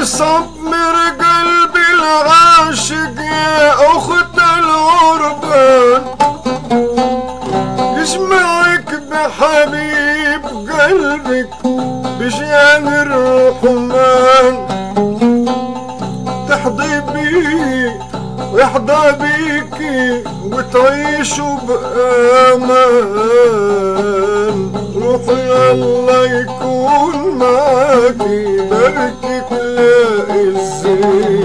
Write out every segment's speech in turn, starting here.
يصبر قلب العاشق يا أخت الأردن. يجمعك بحبيب قلبك بشأن الرحمن. تحضي بيه ويحظى بيكي وتعيشوا بأمان. روحي الله يكون معاكي بركك لا الزين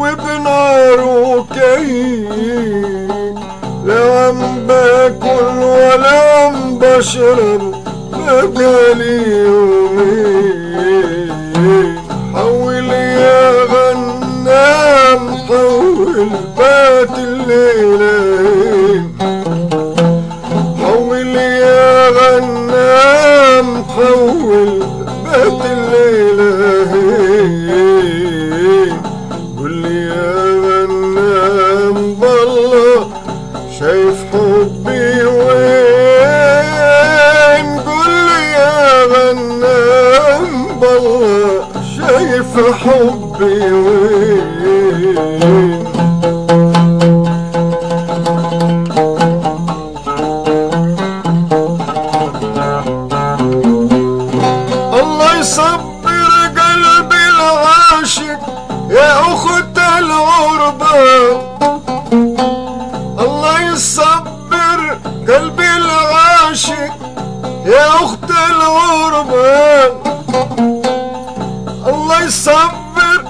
وبنار كيف لا عم باكل ولا عم بشرب بقالي يومين. حول يا غنام حول بات الليلة. يا أخت الغربة. الله يصبر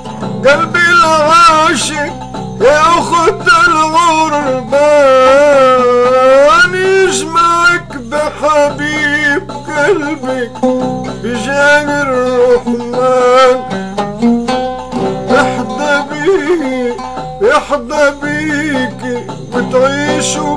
قلبي العاشق يا أخت الغربة. يجمعك بحبيب قلبك بجان الرحمن. احدى بيه يحظى بيك بتعيشوا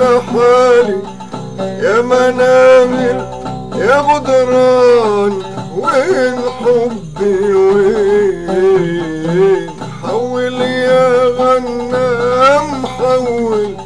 لحالي يا منامل يا غدران وين حبي وين حول يا غنام؟ حول